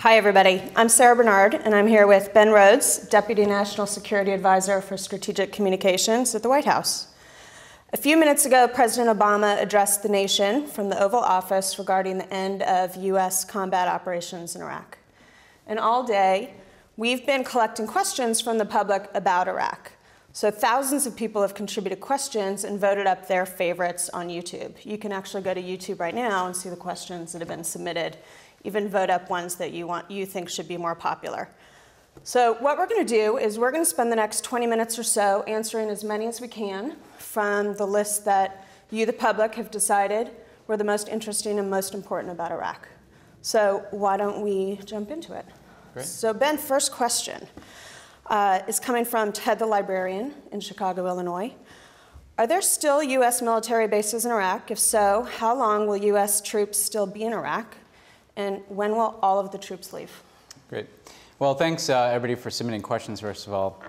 Hi, everybody. I'm Sarah Bernard, and I'm here with Ben Rhodes, Deputy National Security Advisor for Strategic Communications at the White House. A few minutes ago, President Obama addressed the nation from the Oval Office regarding the end of U.S. combat operations in Iraq. And all day, we've been collecting questions from the public about Iraq. So thousands of people have contributed questions and voted up their favorites on YouTube. You can actually go to YouTube right now and see the questions that have been submitted. Even vote up ones that you want you think should be more popular. So what we're going to do is we're going to spend the next 20 minutes or so answering as many as we can from the list that you, the public, have decided were the most interesting and most important about Iraq. So why don't we jump into it? Great. So Ben, first question uh, is coming from Ted the librarian in Chicago, Illinois. Are there still U.S. military bases in Iraq? If so, how long will U.S. troops still be in Iraq? And when will all of the troops leave? Great. Well, thanks uh, everybody for submitting questions, first of all.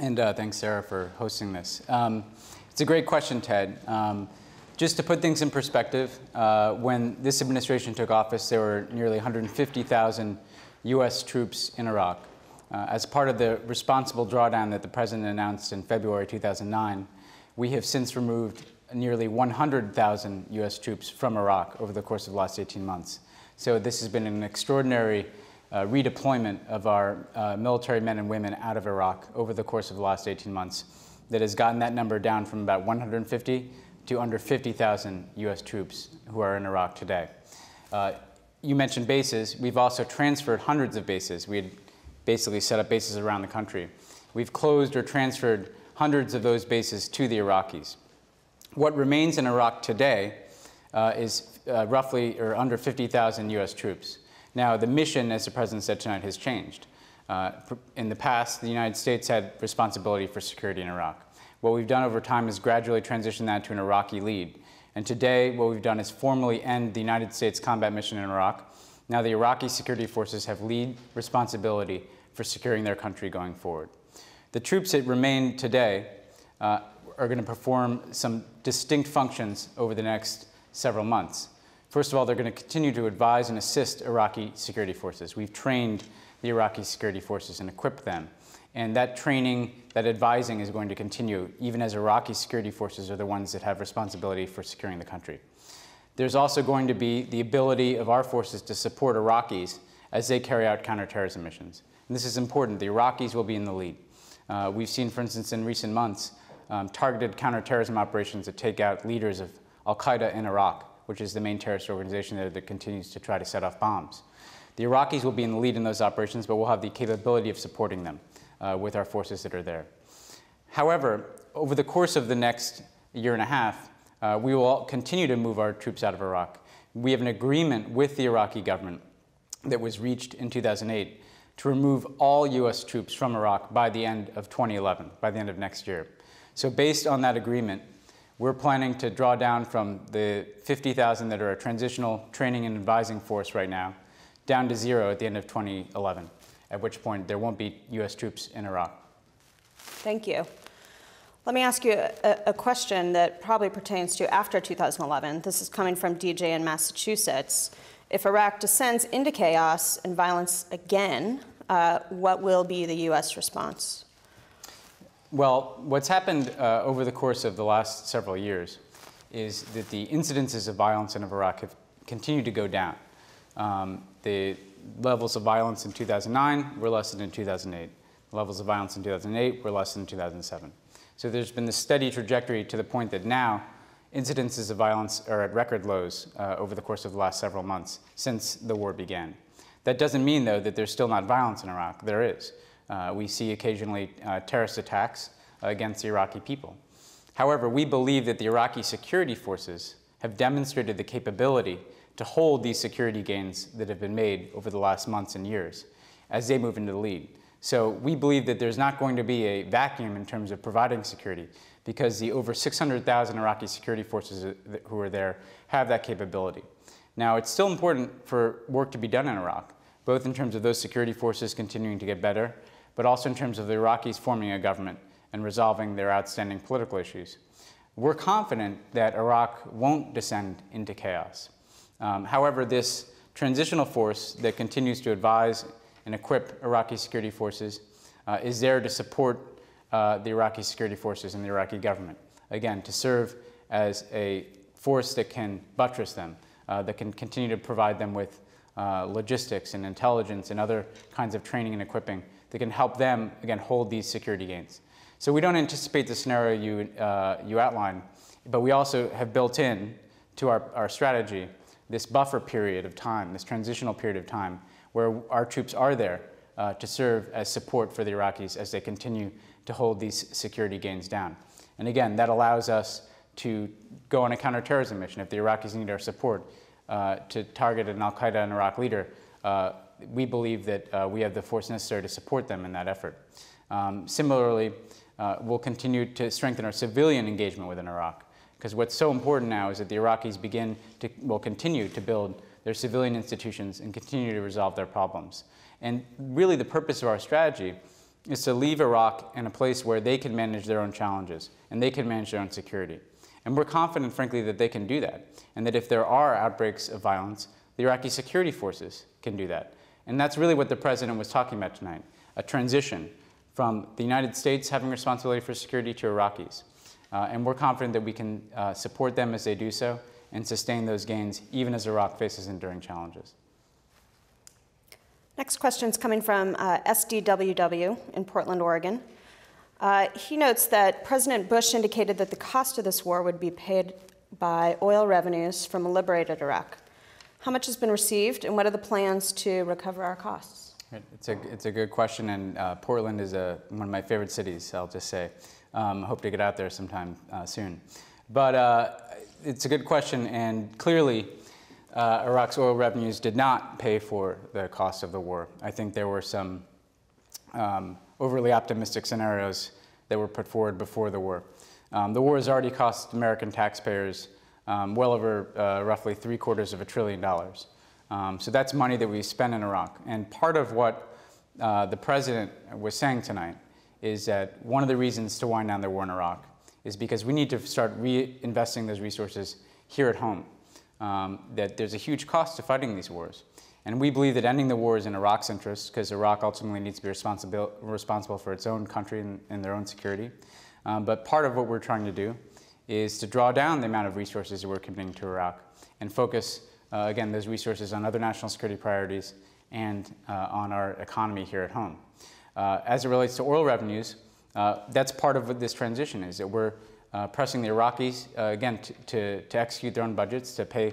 And uh, thanks, Sarah, for hosting this. Um, it's a great question, Ted. Um, just to put things in perspective, uh, when this administration took office, there were nearly 150,000 U.S. troops in Iraq. Uh, as part of the responsible drawdown that the president announced in February 2009, we have since removed nearly 100,000 U.S. troops from Iraq over the course of the last 18 months. So this has been an extraordinary uh, redeployment of our uh, military men and women out of Iraq over the course of the last 18 months that has gotten that number down from about 150 to under 50,000 U.S. troops who are in Iraq today. Uh, you mentioned bases. We've also transferred hundreds of bases. We had basically set up bases around the country. We've closed or transferred hundreds of those bases to the Iraqis. What remains in Iraq today uh, is uh, roughly or under 50,000 US troops. Now, the mission, as the President said tonight, has changed. Uh, in the past, the United States had responsibility for security in Iraq. What we've done over time is gradually transition that to an Iraqi lead. And today, what we've done is formally end the United States combat mission in Iraq now the Iraqi security forces have lead responsibility for securing their country going forward. The troops that remain today uh, are going to perform some distinct functions over the next several months. First of all, they're going to continue to advise and assist Iraqi security forces. We've trained the Iraqi security forces and equipped them. And that training, that advising is going to continue even as Iraqi security forces are the ones that have responsibility for securing the country. There's also going to be the ability of our forces to support Iraqis as they carry out counterterrorism missions. And this is important. The Iraqis will be in the lead. Uh, we've seen, for instance, in recent months, um, targeted counterterrorism operations that take out leaders of Al Qaeda in Iraq, which is the main terrorist organization there that continues to try to set off bombs. The Iraqis will be in the lead in those operations, but we'll have the capability of supporting them uh, with our forces that are there. However, over the course of the next year and a half, uh, we will continue to move our troops out of Iraq. We have an agreement with the Iraqi government that was reached in 2008 to remove all U.S. troops from Iraq by the end of 2011, by the end of next year. So based on that agreement, we're planning to draw down from the 50,000 that are a transitional training and advising force right now, down to zero at the end of 2011, at which point there won't be U.S. troops in Iraq. Thank you. Let me ask you a, a, question that probably pertains to after 2011. This is coming from DJ in Massachusetts. If Iraq descends into chaos and violence again, uh, what will be the U.S. response? Well, what's happened uh, over the course of the last several years is that the incidences of violence in Iraq have continued to go down. Um, the levels of violence in 2009 were less than in 2008. The levels of violence in 2008 were less than in 2007. So there's been this steady trajectory to the point that now incidences of violence are at record lows uh, over the course of the last several months since the war began. That doesn't mean, though, that there's still not violence in Iraq. There is. Uh, we see occasionally uh, terrorist attacks against the Iraqi people. However, we believe that the Iraqi security forces have demonstrated the capability to hold these security gains that have been made over the last months and years as they move into the lead. So we believe that there's not going to be a vacuum in terms of providing security because the over 600,000 Iraqi security forces who are there have that capability. Now, it's still important for work to be done in Iraq, both in terms of those security forces continuing to get better, but also in terms of the Iraqis forming a government and resolving their outstanding political issues. We're confident that Iraq won't descend into chaos. Um, however, this transitional force that continues to advise and equip Iraqi security forces uh, is there to support uh, the Iraqi security forces and the Iraqi government. Again, to serve as a force that can buttress them, uh, that can continue to provide them with uh, logistics and intelligence and other kinds of training and equipping that can help them, again, hold these security gains. So we don't anticipate the scenario you, uh, you outlined, but we also have built in to our, our strategy this buffer period of time, this transitional period of time, where our troops are there uh, to serve as support for the Iraqis as they continue to hold these security gains down. And again, that allows us to go on a counterterrorism mission if the Iraqis need our support uh, to target an Al Qaeda and Iraq leader. Uh, we believe that uh, we have the force necessary to support them in that effort. Um, similarly, uh, we'll continue to strengthen our civilian engagement within Iraq. Because what's so important now is that the Iraqis begin to, will continue to build their civilian institutions and continue to resolve their problems. And really, the purpose of our strategy is to leave Iraq in a place where they can manage their own challenges and they can manage their own security. And we're confident, frankly, that they can do that. And that if there are outbreaks of violence, the Iraqi security forces can do that. And that's really what the president was talking about tonight a transition from the United States having responsibility for security to Iraqis. Uh, and we're confident that we can uh, support them as they do so and sustain those gains even as Iraq faces enduring challenges. Next question is coming from uh, SDWW in Portland, Oregon. Uh, he notes that President Bush indicated that the cost of this war would be paid by oil revenues from a liberated Iraq. How much has been received, and what are the plans to recover our costs? It's a, it's a good question, and uh, Portland is a, one of my favorite cities, I'll just say. Um, hope to get out there sometime uh, soon. But uh, it's a good question, and clearly, uh, Iraq's oil revenues did not pay for the cost of the war. I think there were some um, overly optimistic scenarios that were put forward before the war. Um, the war has already cost American taxpayers um, well over uh, roughly three quarters of a trillion dollars. Um, so that's money that we spend in Iraq. And part of what uh, the president was saying tonight is that one of the reasons to wind down the war in Iraq is because we need to start reinvesting those resources here at home um, that there's a huge cost to fighting these wars. And we believe that ending the war is in Iraq's interest because Iraq ultimately needs to be responsible, responsible for its own country and, and their own security. Um, but part of what we're trying to do is to draw down the amount of resources that we're committing to Iraq and focus, uh, again, those resources on other national security priorities and uh, on our economy here at home. Uh, as it relates to oil revenues, uh, that's part of what this transition is, that we're uh, pressing the Iraqis, uh, again, to, to, execute their own budgets, to pay,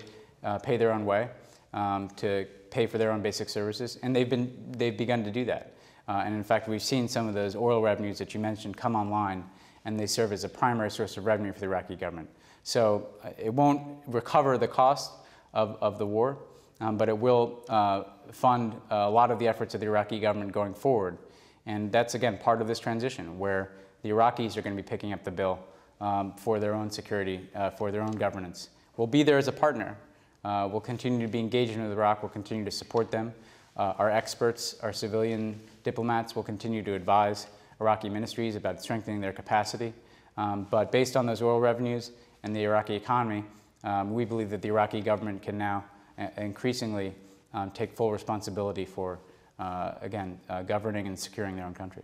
pay their own way, um, to pay for their own basic services, and they've, been, they've begun to do that. And in fact, we've seen some of those oil revenues that you mentioned come online, and they serve as a primary source of revenue for the Iraqi government. So uh, it won't recover the cost of, of the war, um, but it will uh, fund a lot of the efforts of the Iraqi government going forward. And that's, again, part of this transition, where the Iraqis are going to be picking up the bill um, for their own security, uh, for their own governance. We'll be there as a partner. Uh, we'll continue to be engaged with Iraq. We'll continue to support them. Uh, our experts, our civilian diplomats will continue to advise Iraqi ministries about strengthening their capacity. Um, but based on those oil revenues and the Iraqi economy, um, we believe that the Iraqi government can now uh, increasingly um, take full responsibility for, uh, again, uh, governing and securing their own country.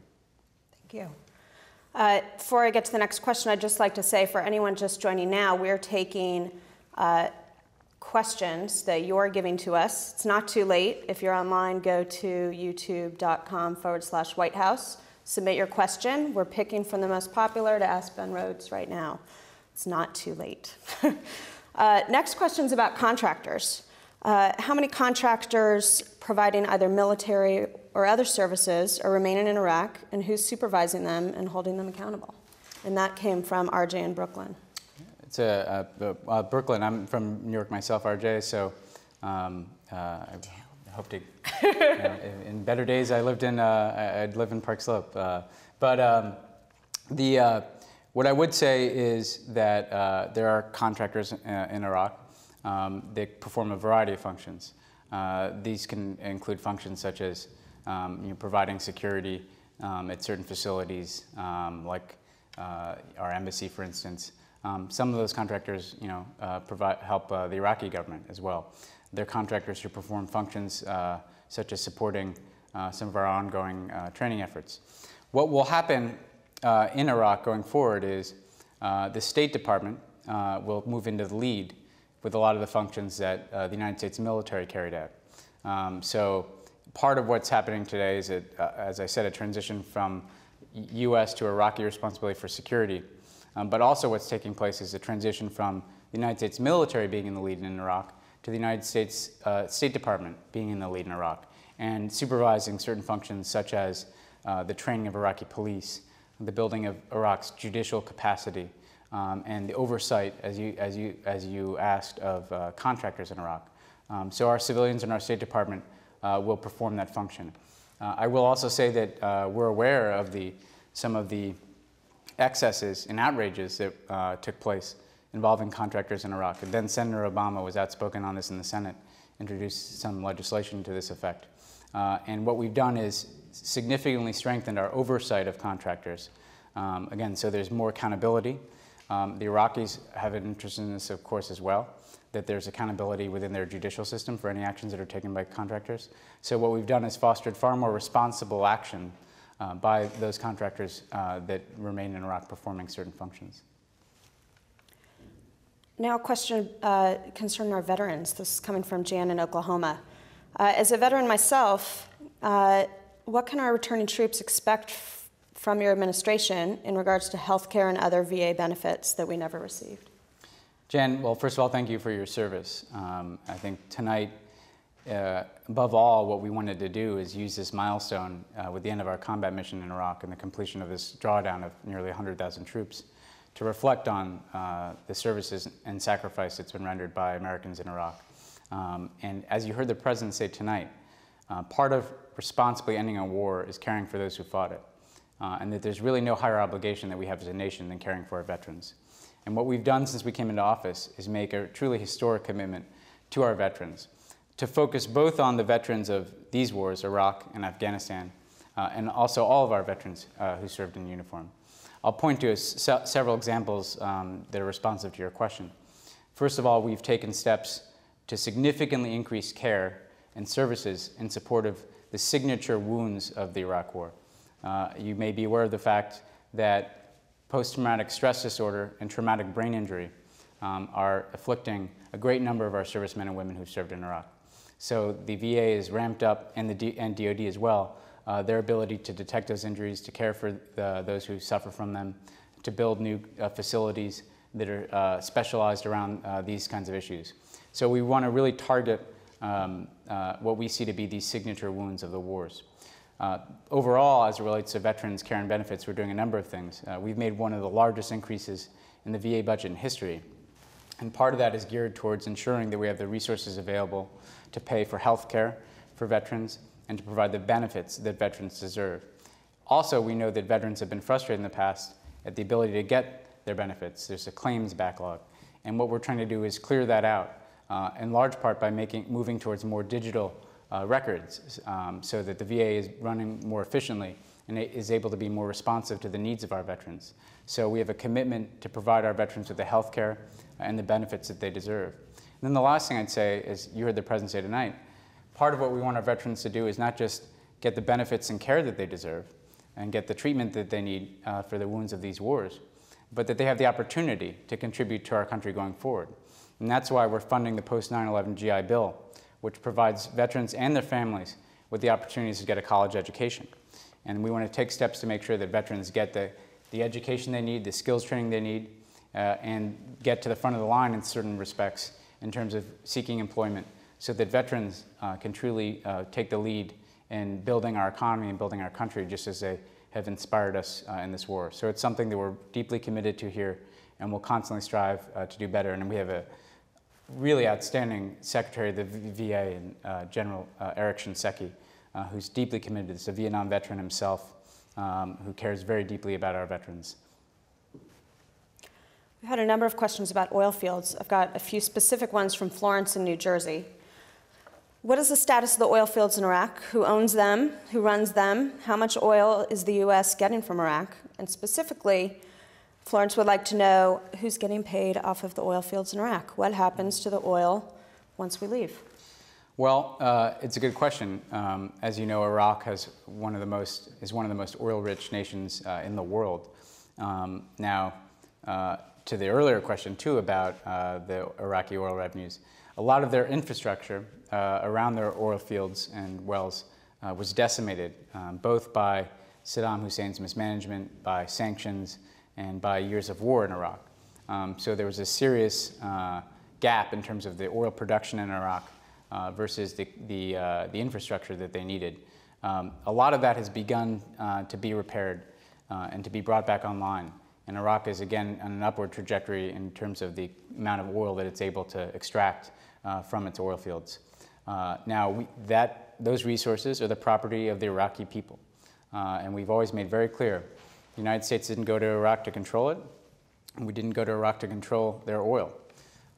Thank you. Uh, before I get to the next question, I'd just like to say for anyone just joining now, we're taking uh, questions that you're giving to us. It's not too late. If you're online, go to youtube.com forward slash White House. Submit your question. We're picking from the most popular to ask Ben Rhodes right now. It's not too late. uh, next question is about contractors. Uh, how many contractors providing either military or other services are remaining in Iraq, and who's supervising them and holding them accountable? And that came from RJ in Brooklyn. It's a, uh, Brooklyn. I'm from New York myself, RJ. So um, uh, I hope to. You know, in better days, I lived in. Uh, I'd live in Park Slope. Uh, but um, the what I would say is that there are contractors in Iraq um, they perform a variety of functions. Uh, these can include functions such as um, you know, providing security um, at certain facilities, um, like uh, our embassy, for instance. Um, some of those contractors, you know, uh, provide help uh, the Iraqi government as well. Their contractors to perform functions uh, such as supporting uh, some of our ongoing uh, training efforts. What will happen uh, in Iraq going forward is uh, the State Department will move into the lead with a lot of the functions that the United States military carried out. Um, so part of what's happening today is, a, as I said, a transition from U.S. to Iraqi responsibility for security. Um, but also what's taking place is a transition from the United States military being in the lead in Iraq to the United States uh, State Department being in the lead in Iraq and supervising certain functions such as uh, the training of Iraqi police, the building of Iraq's judicial capacity, um, and the oversight, as you, as you, as you asked, of uh, contractors in Iraq. Um, so our civilians in our State Department uh, will perform that function. Uh, I will also say that uh, we're aware of the, some of the excesses and outrages that took place involving contractors in Iraq. And then Senator Obama was outspoken on this in the Senate, introduced some legislation to this effect. Uh, and what we've done is significantly strengthened our oversight of contractors. Um, again, so there's more accountability. Um, the Iraqis have an interest in this, of course, as well, that there's accountability within their judicial system for any actions that are taken by contractors. So what we've done is fostered far more responsible action uh, by those contractors uh, that remain in Iraq performing certain functions. Now, a question uh, concerning our veterans. This is coming from Jan in Oklahoma. Uh, as a veteran myself, uh, what can our returning troops expect from your administration in regards to health care and other VA benefits that we never received? Jan, well, first of all, thank you for your service. Um, I think tonight uh, above all, what we wanted to do is use this milestone uh, with the end of our combat mission in Iraq and the completion of this drawdown of nearly 100,000 troops to reflect on uh, the services and sacrifice that's been rendered by Americans in Iraq. Um, and as you heard the President say tonight, uh, part of responsibly ending a war is caring for those who fought it. Uh, and that there's really no higher obligation that we have as a nation than caring for our veterans. And what we've done since we came into office is make a truly historic commitment to our veterans to focus both on the veterans of these wars, Iraq and Afghanistan, uh, and also all of our veterans uh, who served in uniform. I'll point to se several examples um, that are responsive to your question. First of all, we've taken steps to significantly increase care and services in support of the signature wounds of the Iraq War. Uh, you may be aware of the fact that post-traumatic stress disorder and traumatic brain injury um, are afflicting a great number of our servicemen and women who've served in Iraq. So the VA is ramped up, and the D and DoD as well, uh, their ability to detect those injuries, to care for the, those who suffer from them, to build new uh, facilities that are uh, specialized around uh, these kinds of issues. So we want to really target um, uh, what we see to be these signature wounds of the wars. Uh, overall, as it relates to veterans care and benefits, we're doing a number of things. we've made one of the largest increases in the VA budget in history. And part of that is geared towards ensuring that we have the resources available to pay for health care for veterans and to provide the benefits that veterans deserve. Also, we know that veterans have been frustrated in the past at the ability to get their benefits. There's a claims backlog. And what we're trying to do is clear that out, uh, in large part by making, moving towards more digital uh, records um, so that the VA is running more efficiently and is able to be more responsive to the needs of our veterans. So we have a commitment to provide our veterans with the health care and the benefits that they deserve. And then the last thing I'd say is you heard the President say tonight, part of what we want our veterans to do is not just get the benefits and care that they deserve and get the treatment that they need uh, for the wounds of these wars, but that they have the opportunity to contribute to our country going forward. And that's why we're funding the post 9 11 GI Bill, which provides veterans and their families with the opportunities to get a college education. And we want to take steps to make sure that veterans get the, the education they need, the skills training they need, uh, and get to the front of the line in certain respects in terms of seeking employment so that veterans uh, can truly uh, take the lead in building our economy and building our country just as they have inspired us uh, in this war. So it's something that we're deeply committed to here and we'll constantly strive uh, to do better. And we have a really outstanding Secretary of the VA and uh, General Eric Shinseki, who's deeply committed to this, a Vietnam veteran himself um, who cares very deeply about our veterans. We've had a number of questions about oil fields. I've got a few specific ones from Florence in New Jersey. What is the status of the oil fields in Iraq? Who owns them? Who runs them? How much oil is the U.S. getting from Iraq? And specifically, Florence would like to know who's getting paid off of the oil fields in Iraq. What happens to the oil once we leave? Well, uh, it's a good question. Um, as you know, Iraq has one of the most is one of the most oil-rich nations uh, in the world. Um, now, uh, to the earlier question too about uh, the Iraqi oil revenues, a lot of their infrastructure uh, around their oil fields and wells uh, was decimated, um, both by Saddam Hussein's mismanagement, by sanctions, and by years of war in Iraq. Um, so there was a serious gap in terms of the oil production in Iraq uh, versus the, the, uh, the, infrastructure that they needed. Um, a lot of that has begun uh, to be repaired uh, and to be brought back online. And Iraq is again on an upward trajectory in terms of the amount of oil that it's able to extract uh, from its oil fields. Uh, now, we, that, those resources are the property of the Iraqi people. and we've always made very clear the United States didn't go to Iraq to control it, and we didn't go to Iraq to control their oil.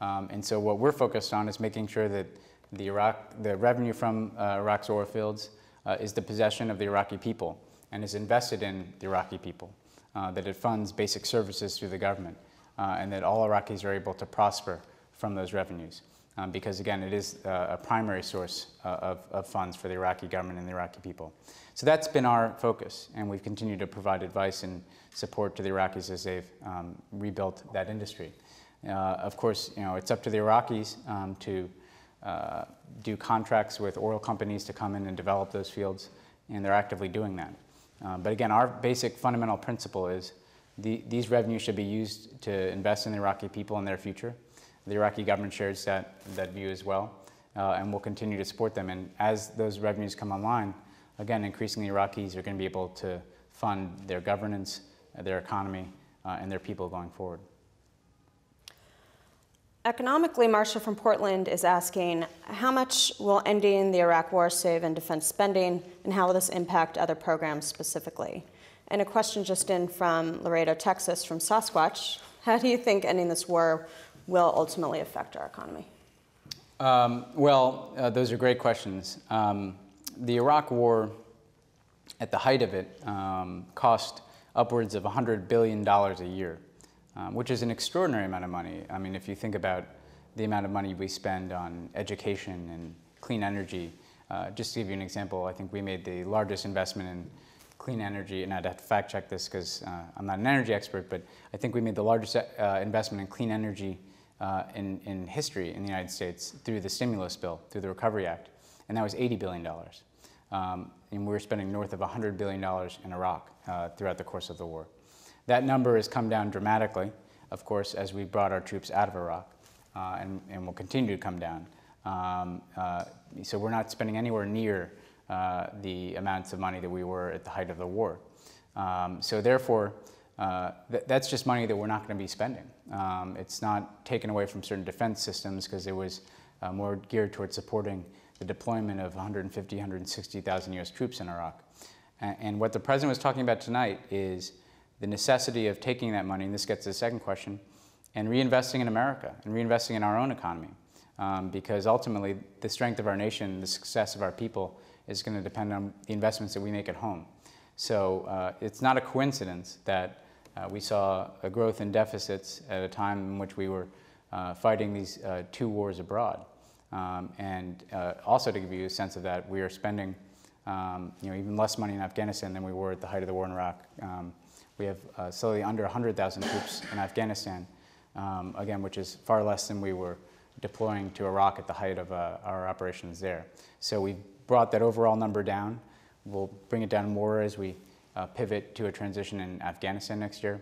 Um, and so what we're focused on is making sure that the, Iraq, the revenue from uh, Iraq's oil fields uh, is the possession of the Iraqi people and is invested in the Iraqi people, uh, that it funds basic services through the government, uh, and that all Iraqis are able to prosper from those revenues. Um, because again, it is uh, a primary source uh, of, of funds for the Iraqi government and the Iraqi people. So that's been our focus, and we've continued to provide advice and support to the Iraqis as they've um, rebuilt that industry. Uh, of course, you know, it's up to the Iraqis um, to uh, do contracts with oil companies to come in and develop those fields, and they're actively doing that. Uh, but again, our basic fundamental principle is the, these revenues should be used to invest in the Iraqi people and their future. The Iraqi government shares that, that view as well, uh, and will continue to support them. And as those revenues come online, again, increasingly Iraqis are going to be able to fund their governance, their economy, uh, and their people going forward. Economically, Marcia from Portland is asking how much will ending the Iraq war save in defense spending, and how will this impact other programs specifically? And a question just in from Laredo, Texas, from Sasquatch How do you think ending this war will ultimately affect our economy? Um, well, uh, those are great questions. Um, the Iraq war, at the height of it, um, cost upwards of $100 billion a year um, which is an extraordinary amount of money. I mean, if you think about the amount of money we spend on education and clean energy, uh, just to give you an example, I think we made the largest investment in clean energy, and I'd have to fact check this because uh, I'm not an energy expert, but I think we made the largest uh, investment in clean energy uh, in, in history in the United States through the stimulus bill, through the Recovery Act, and that was $80 billion. Um, and we were spending north of $100 billion in Iraq uh, throughout the course of the war. That number has come down dramatically, of course, as we brought our troops out of Iraq, uh, and, and will continue to come down. Um, uh, so we're not spending anywhere near uh, the amounts of money that we were at the height of the war. Um, so therefore, uh, th that's just money that we're not going to be spending. Um, it's not taken away from certain defense systems because it was uh, more geared towards supporting the deployment of 150, 160,000 U.S. troops in Iraq. And, and what the president was talking about tonight is the necessity of taking that money, and this gets to the second question, and reinvesting in America and reinvesting in our own economy. Um, because ultimately, the strength of our nation, the success of our people, is going to depend on the investments that we make at home. So uh, it's not a coincidence that uh, we saw a growth in deficits at a time in which we were uh, fighting these uh, two wars abroad. Um, and uh, also to give you a sense of that, we are spending um, you know, even less money in Afghanistan than we were at the height of the war in Iraq. Um, we have uh, slightly under 100,000 troops in Afghanistan, um, again, which is far less than we were deploying to Iraq at the height of uh, our operations there. So we've brought that overall number down. We'll bring it down more as we pivot to a transition in Afghanistan next year.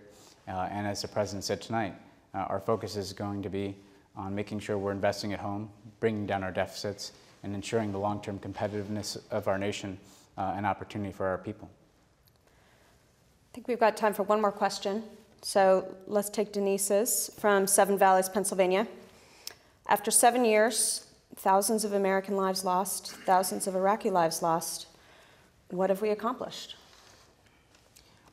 Uh, and as the President said tonight, uh, our focus is going to be on making sure we're investing at home, bringing down our deficits, and ensuring the long-term competitiveness of our nation uh, and opportunity for our people. I think we've got time for one more question. So let's take Denise's from Seven Valleys, Pennsylvania. After seven years, thousands of American lives lost, thousands of Iraqi lives lost. What have we accomplished?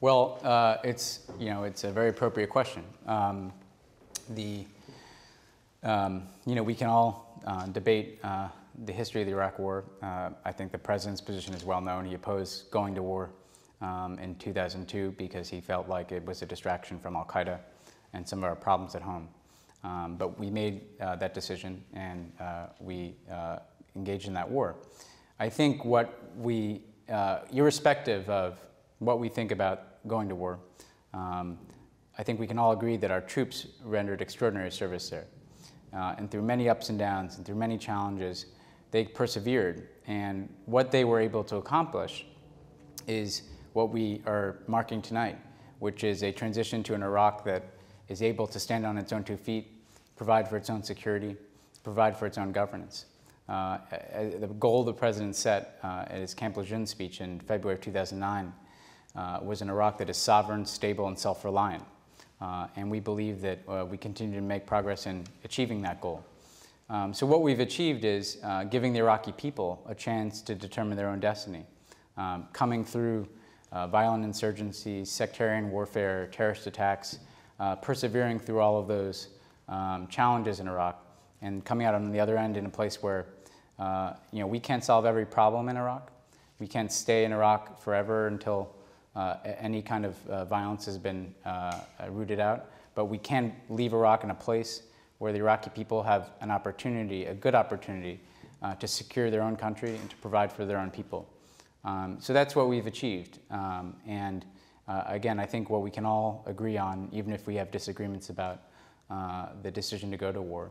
Well, uh, it's you know it's a very appropriate question. Um, the um, you know we can all uh, debate uh, the history of the Iraq War. Uh, I think the president's position is well known. He opposed going to war um, in 2002 because he felt like it was a distraction from Al Qaeda and some of our problems at home. Um, but we made uh, that decision and uh, we engaged in that war. I think what we, irrespective of what we think about going to war, um, I think we can all agree that our troops rendered extraordinary service there. Uh, and through many ups and downs and through many challenges, they persevered. And what they were able to accomplish is what we are marking tonight, which is a transition to an Iraq that is able to stand on its own two feet, provide for its own security, provide for its own governance. Uh, the goal the president set uh, at his Camp Lejeune speech in February of 2009 uh, was an Iraq that is sovereign, stable, and self-reliant. Uh, and we believe that uh, we continue to make progress in achieving that goal. Um, so what we've achieved is uh, giving the Iraqi people a chance to determine their own destiny, um, coming through uh, violent insurgency, sectarian warfare, terrorist attacks, uh, persevering through all of those um, challenges in Iraq, and coming out on the other end in a place where you know we can't solve every problem in Iraq. We can't stay in Iraq forever until any kind of uh, violence has been uh, rooted out. But we can leave Iraq in a place where the Iraqi people have an opportunity, a good opportunity, uh, to secure their own country and to provide for their own people. Um, so that's what we've achieved. Um, and uh, again, I think what we can all agree on, even if we have disagreements about uh, the decision to go to war,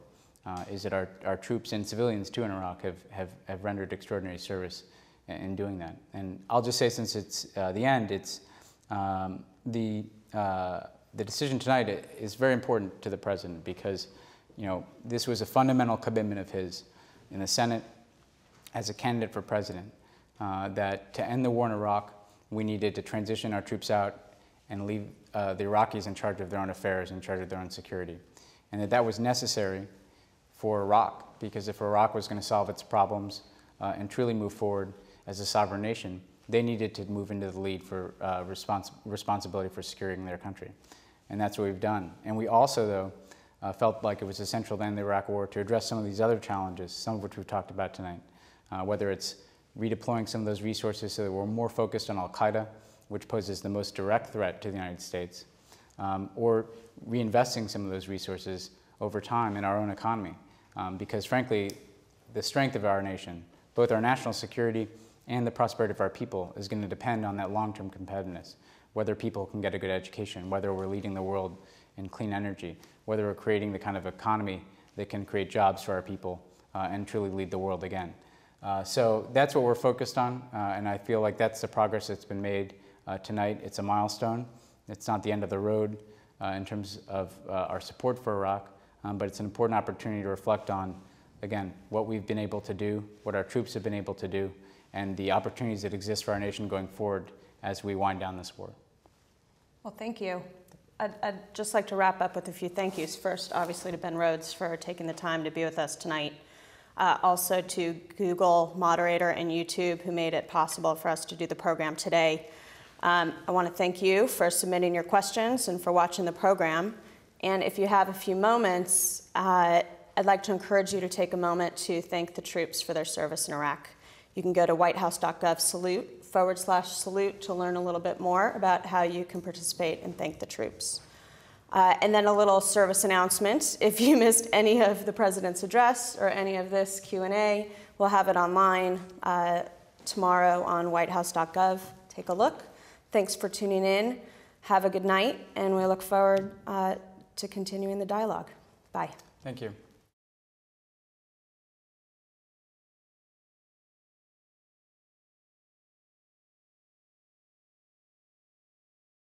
is that our, our troops and civilians too in Iraq have, have, have rendered extraordinary service in doing that. And I'll just say, since it's uh, the end, it's um, the uh, the decision tonight is very important to the president because, you know, this was a fundamental commitment of his in the Senate as a candidate for president uh, that to end the war in Iraq, we needed to transition our troops out and leave uh, the Iraqis in charge of their own affairs, in charge of their own security, and that that was necessary for Iraq because if Iraq was going to solve its problems uh, and truly move forward, as a sovereign nation, they needed to move into the lead for uh, respons responsibility for securing their country. And that's what we've done. And we also, though, uh, felt like it was essential to end the Iraq War to address some of these other challenges, some of which we've talked about tonight, uh, whether it's redeploying some of those resources so that we're more focused on Al Qaeda, which poses the most direct threat to the United States, um, or reinvesting some of those resources over time in our own economy. Um, because frankly, the strength of our nation, both our national security and the prosperity of our people is going to depend on that long-term competitiveness, whether people can get a good education, whether we're leading the world in clean energy, whether we're creating the kind of economy that can create jobs for our people uh, and truly lead the world again. Uh, so that's what we're focused on, uh, and I feel like that's the progress that's been made uh, tonight. It's a milestone. It's not the end of the road uh, in terms of uh, our support for Iraq, um, but it's an important opportunity to reflect on, again, what we've been able to do, what our troops have been able to do, and the opportunities that exist for our nation going forward as we wind down this war. Well, thank you. I'd, I'd, just like to wrap up with a few thank yous. First, obviously, to Ben Rhodes for taking the time to be with us tonight. Uh, also to Google moderator and YouTube who made it possible for us to do the program today. Um, I want to thank you for submitting your questions and for watching the program. And if you have a few moments, uh, I'd like to encourage you to take a moment to thank the troops for their service in Iraq. You can go to whitehouse.gov salute forward slash salute to learn a little bit more about how you can participate and thank the troops. Uh, and then a little service announcement. If you missed any of the president's address or any of this Q&A, we'll have it online uh, tomorrow on whitehouse.gov. Take a look. Thanks for tuning in. Have a good night, and we look forward uh, to continuing the dialogue. Bye. Thank you.